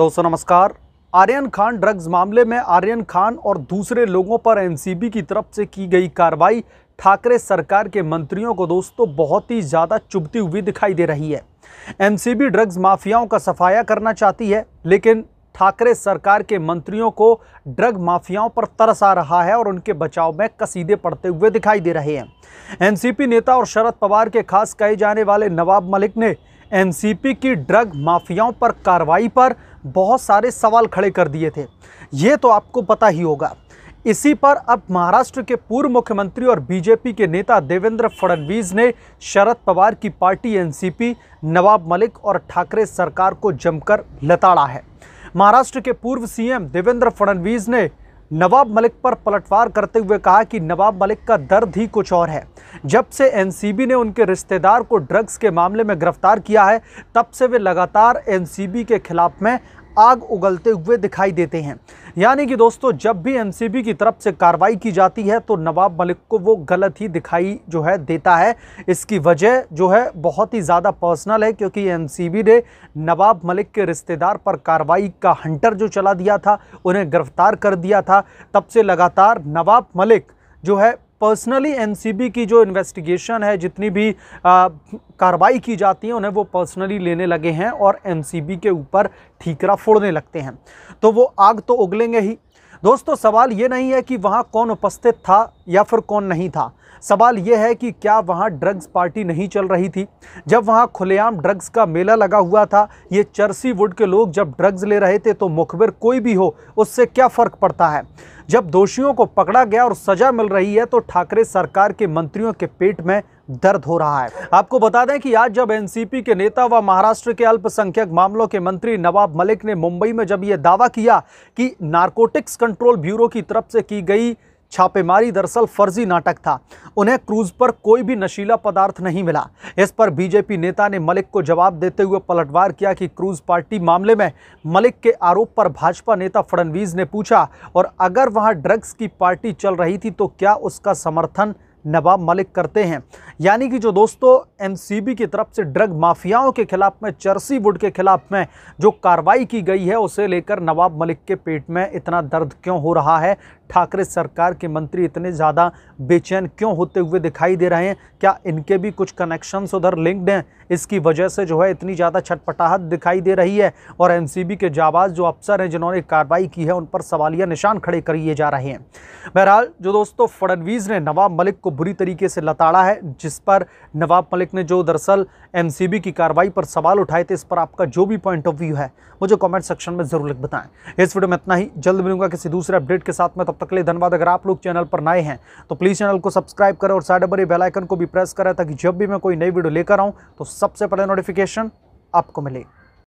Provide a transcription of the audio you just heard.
दोस्तों नमस्कार। आर्यन खान ड्रग्स मामले में आर्यन खान और दूसरे लोगों पर एनसीबी की तरफ़ से की गई कार्रवाई ठाकरे सरकार के मंत्रियों को दोस्तों बहुत ही ज़्यादा चुभती हुई दिखाई दे रही है। एनसीबी ड्रग्स माफियाओं का सफाया करना चाहती है, लेकिन ठाकरे सरकार के मंत्रियों को ड्रग माफियाओं पर तरस आ रहा है और उनके बचाव में कसीदे पड़ते हुए दिखाई दे रहे हैं। एनसीपी नेता और शरद पवार के खास कहे जाने वाले नवाब मलिक ने एनसीपी की ड्रग माफियाओं पर कार्रवाई पर बहुत सारे सवाल खड़े कर दिए थे। ये तो आपको पता ही होगा। इसी पर अब महाराष्ट्र के पूर्व मुख्यमंत्री और बीजेपी के नेता देवेंद्र फडणवीस ने शरद पवार की पार्टी एनसीपी, नवाब मलिक और ठाकरे सरकार को जमकर लताड़ा है। महाराष्ट्र के पूर्व सीएम देवेंद्र फडणवीस ने नवाब मलिक पर पलटवार करते हुए कहा कि नवाब मलिक का दर्द ही कुछ और है। जब से एनसीबी ने उनके रिश्तेदार को ड्रग्स के मामले में गिरफ़्तार किया है, तब से वे लगातार एनसीबी के खिलाफ में आग उगलते हुए दिखाई देते हैं। यानी कि दोस्तों, जब भी एनसीबी की तरफ़ से कार्रवाई की जाती है तो नवाब मलिक को वो गलत ही दिखाई जो है देता है। इसकी वजह जो है बहुत ही ज़्यादा पर्सनल है, क्योंकि एनसीबी ने नवाब मलिक के रिश्तेदार पर कार्रवाई का हंटर जो चला दिया था, उन्हें गिरफ़्तार कर दिया था। तब से लगातार नवाब मलिक जो है पर्सनली एनसीबी की जो इन्वेस्टिगेशन है, जितनी भी कार्रवाई की जाती है, उन्हें वो पर्सनली लेने लगे हैं और एनसीबी के ऊपर ठीकरा फोड़ने लगते हैं। तो वो आग तो उगलेंगे ही। दोस्तों, सवाल ये नहीं है कि वहाँ कौन उपस्थित था या फिर कौन नहीं था? सवाल यह है कि क्या वहाँ ड्रग्स पार्टी नहीं चल रही थी? जब वहाँ खुलेआम ड्रग्स का मेला लगा हुआ था, ये चर्सी वुड के लोग जब ड्रग्स ले रहे थे तो मुखबिर कोई भी हो, उससे क्या फ़र्क पड़ता है? जब दोषियों को पकड़ा गया और सजा मिल रही है तो ठाकरे सरकार के मंत्रियों के पेट में दर्द हो रहा है। आपको बता दें कि आज जब एनसीपी के नेता व महाराष्ट्र के अल्पसंख्यक मामलों के मंत्री नवाब मलिक ने मुंबई में जब यह दावा किया कि नारकोटिक्स कंट्रोल ब्यूरो की तरफ़ से की गई छापेमारी दरअसल फर्जी नाटक था। उन्हें क्रूज पर कोई भी नशीला पदार्थ नहीं मिला। इस पर बीजेपी नेता ने मलिक को जवाब देते हुए पलटवार किया कि क्रूज पार्टी मामले में मलिक के आरोप पर भाजपा नेता फडणवीस ने पूछा, और अगर वहाँ ड्रग्स की पार्टी चल रही थी तो क्या उसका समर्थन नवाब मलिक करते हैं? यानी कि जो दोस्तों, एनसीबी की तरफ़ से ड्रग माफियाओं के खिलाफ में, चर्सी वुड के खिलाफ में जो कार्रवाई की गई है, उसे लेकर नवाब मलिक के पेट में इतना दर्द क्यों हो रहा है? ठाकरे सरकार के मंत्री इतने ज़्यादा बेचैन क्यों होते हुए दिखाई दे रहे हैं? क्या इनके भी कुछ कनेक्शंस उधर लिंक्ड हैं? इसकी वजह से जो है इतनी ज़्यादा छटपटाहट दिखाई दे रही है और एनसीबी के जाबाज जो अफसर हैं, जिन्होंने कार्रवाई की है, उन पर सवालिया निशान खड़े करिए जा रहे हैं। बहरहाल, जो दोस्तों फडनवीस ने नवाब मलिक को बुरी तरीके से लताड़ा है, जिस पर नवाब मलिक ने जो दरअसल एनसीबी की कार्रवाई पर सवाल उठाए थे, इस पर आपका जो भी पॉइंट ऑफ़ व्यू है, मुझे कमेंट सेक्शन में ज़रूर लिख बताएँ। इस वीडियो में इतना ही। जल्द मिलूँगा किसी दूसरे अपडेट के साथ में, तब तक के लिए धन्यवाद। अगर आप लोग चैनल पर नए हैं तो प्लीज़ चैनल को सब्सक्राइब करें और साइड बड़े बेलाइकन को भी प्रेस करें ताकि जब भी मैं कोई नई वीडियो लेकर आऊँ तो सबसे पहले नोटिफिकेशन आपको मिले।